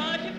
Georgia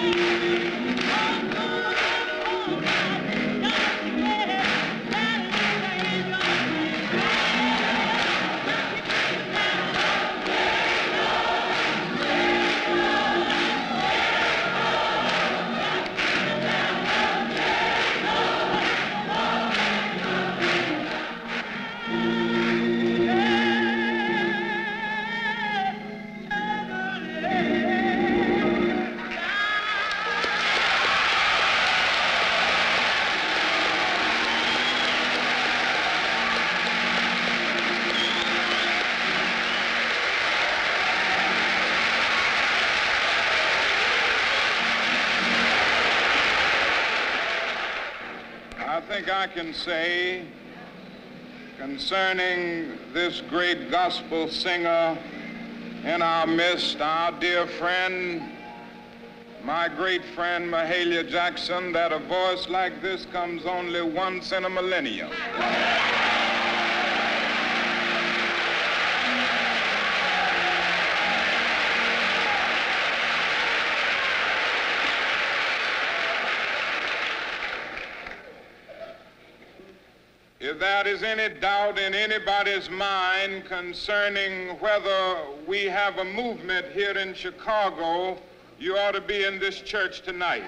I think I can say concerning this great gospel singer in our midst, our dear friend, my great friend Mahalia Jackson, that a voice like this comes only once in a millennium. If there is any doubt in anybody's mind concerning whether we have a movement here in Chicago, you ought to be in this church tonight.